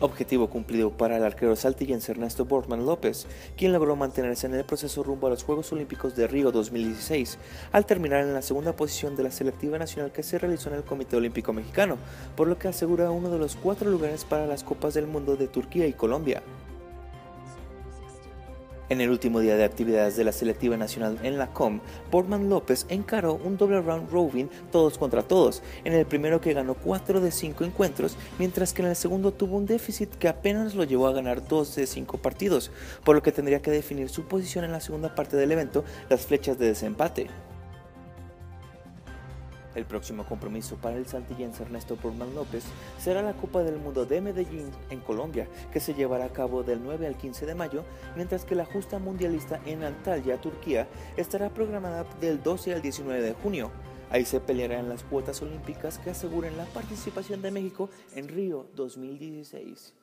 Objetivo cumplido para el arquero saltillense Ernesto Bortman López, quien logró mantenerse en el proceso rumbo a los Juegos Olímpicos de Río 2016, al terminar en la segunda posición de la selectiva nacional que se realizó en el Comité Olímpico Mexicano, por lo que asegura uno de los cuatro lugares para las Copas del Mundo de Turquía y Colombia. En el último día de actividades de la selectiva nacional en la COM, Portman López encaró un doble round robin todos contra todos, en el primero que ganó 4 de 5 encuentros, mientras que en el segundo tuvo un déficit que apenas lo llevó a ganar 2 de 5 partidos, por lo que tendría que definir su posición en la segunda parte del evento, las flechas de desempate. El próximo compromiso para el santillense Ernesto Portman López será la Copa del Mundo de Medellín en Colombia, que se llevará a cabo del 9 al 15 de mayo, mientras que la justa mundialista en Antalya, Turquía, estará programada del 12 al 19 de junio. Ahí se pelearán las cuotas olímpicas que aseguren la participación de México en Río 2016.